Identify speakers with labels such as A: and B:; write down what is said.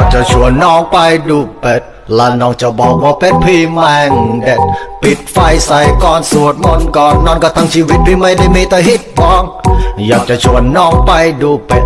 A: ากจะชวนน้องไปดูเป็ด และน้องจะบอกว่าเป็ดพี่แม่งเด็ด ปิดไฟใส่ก่อนสวดมนต์ก่อนนอนก็ทั้งชีวิตพี่ไม่ได้มีแต่ฮิตบอง อยากจะชวนน้องไปดูเป็ด